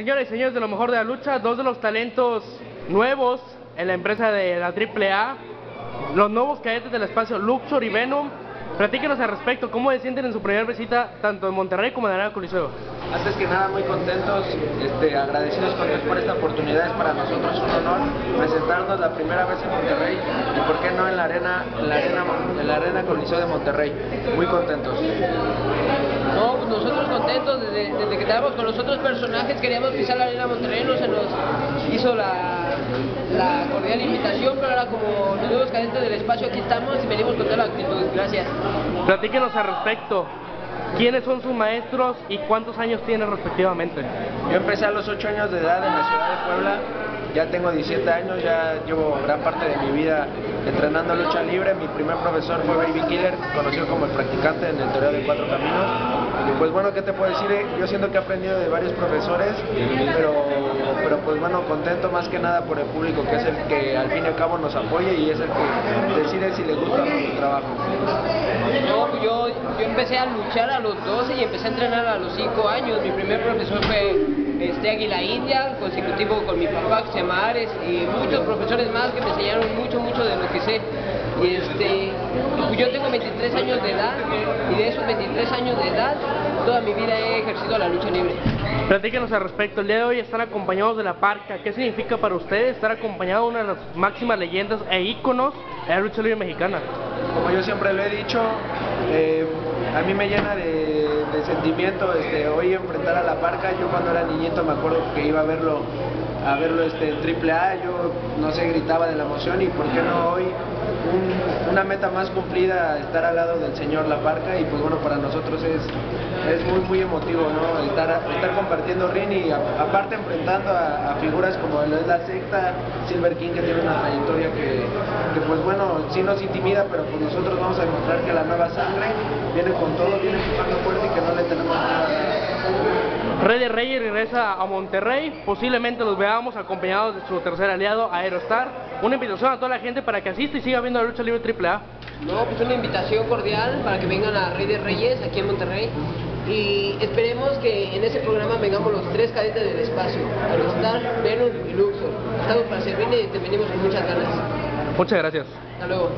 Señores y señores de lo mejor de la lucha, dos de los talentos nuevos en la empresa de la AAA, los nuevos cadetes del espacio Luxor y Venom. Platíquenos al respecto, ¿cómo se sienten en su primera visita tanto en Monterrey como en Arena Coliseo? Antes que nada, muy contentos, este, agradecidos con Dios por esta oportunidad. Es para nosotros un honor presentarnos la primera vez en Monterrey y, ¿por qué no, en la Arena, en la arena, en la arena Coliseo de Monterrey? Muy contentos. No, nosotros contentos, desde, desde que estábamos con los otros personajes queríamos pisar la arena Monterrey, se nos hizo la, la cordial invitación, pero ahora como los nuevos cadentes del espacio aquí estamos y venimos con toda la actitud. Gracias. Platíquenos al respecto. ¿Quiénes son sus maestros y cuántos años tienen respectivamente? Yo empecé a los 8 años de edad en la ciudad de Puebla, ya tengo 17 años, ya llevo gran parte de mi vida entrenando lucha libre. Mi primer profesor fue Baby Killer, conocido como el practicante en el Toreo de Cuatro Caminos. Y pues bueno, ¿qué te puedo decir? Yo siento que he aprendido de varios profesores, pero, pero pues bueno, contento más que nada por el público, que es el que al fin y al cabo nos apoya y es el que decide si le gusta nuestro trabajo. Yo, empecé a luchar a los 12 y empecé a entrenar a los 5 años. Mi primer profesor fue este Águila India, consecutivo con mi papá que se y muchos profesores más que me enseñaron mucho, mucho de lo que sé. Y este, pues yo tengo 23 años de edad y de esos 23 años de edad toda mi vida he ejercido la lucha libre. Platíquenos al respecto. El día de hoy están acompañados de la Parca. ¿Qué significa para ustedes estar acompañado de una de las máximas leyendas e íconos de la lucha libre mexicana? Como yo siempre lo he dicho, eh, a mí me llena de, de sentimiento este, hoy enfrentar a la Parca. Yo cuando era niñito me acuerdo que iba a verlo a verlo este, en triple A, yo no sé, gritaba de la emoción y por qué no hoy un, una meta más cumplida estar al lado del señor La Parca y pues bueno, para nosotros es, es muy muy emotivo, ¿no? Estar, estar compartiendo ring y a, aparte enfrentando a, a, figuras como es la secta, Silver King que tiene una trayectoria que, que pues bueno, sí nos intimida, pero pues nosotros vamos a demostrar que la nueva sangre viene con todo, viene empujando fuerte y que no le tenemos nada. Rey de Reyes regresa a Monterrey, posiblemente los veamos acompañados de su tercer aliado Aerostar. Una invitación a toda la gente para que asista y siga viendo la lucha libre AAA. No, pues una invitación cordial para que vengan a Rey de Reyes aquí en Monterrey y esperemos que en ese programa vengamos los tres cadetes del espacio, Aerostar, Venom y Luxor. Estamos para servirle y te venimos con muchas ganas. Muchas gracias. Hasta luego.